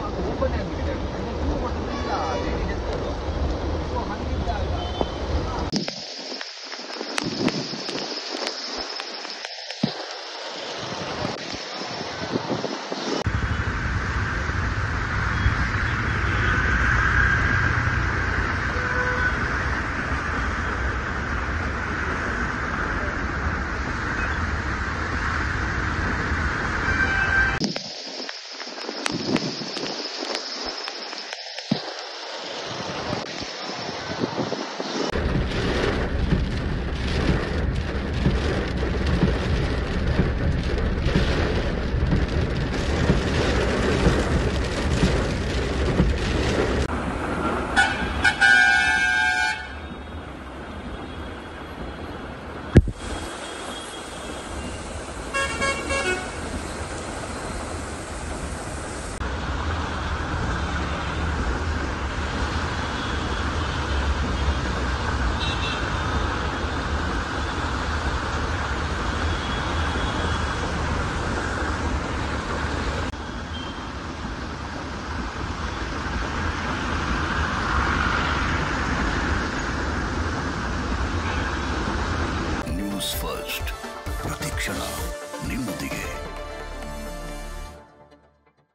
open it. 是了。